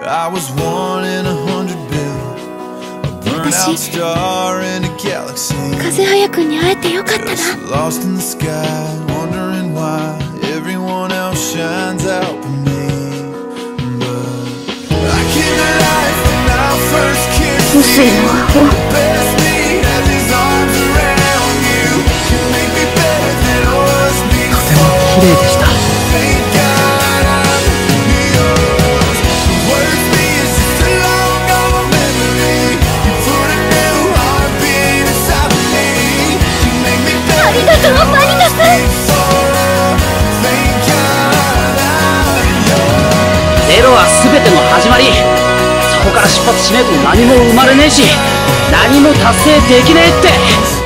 I was one in a hundred billion. A burnout star in a galaxy. Just lost in the sky, wondering why everyone else shines out for me. But I came alive when I first kissed you. りがとうマリナス。ゼロは全ての始まり。そこから出発しねえと何も生まれねえし何も達成できねえって。